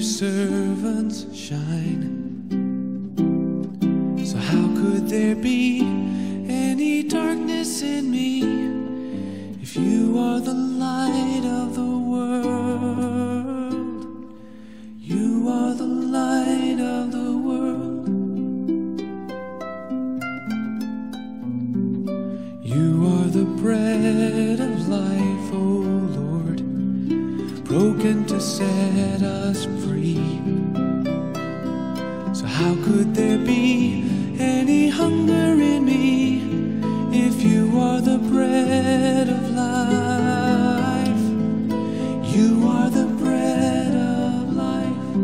servants shine. So, how could there be any darkness in me if you are the light of the world? You are the light of the world. You are the bread to set us free. So, how could there be any hunger in me if you are the bread of life? You are the bread of life.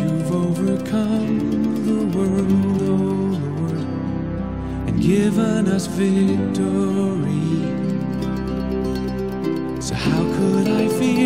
You've overcome the world, O Lord, and given us victory. So, how could I fear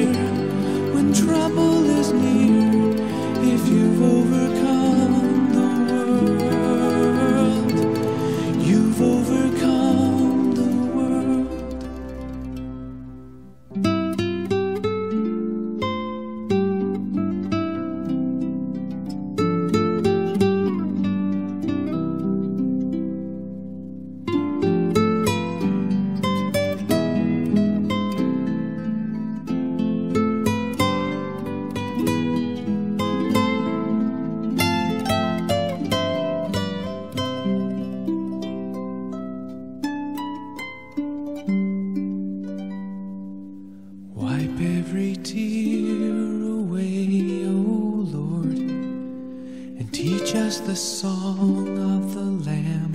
us the song of the Lamb.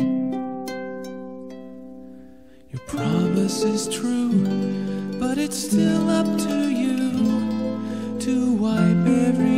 Your promise is true, but it's still up to you to wipe every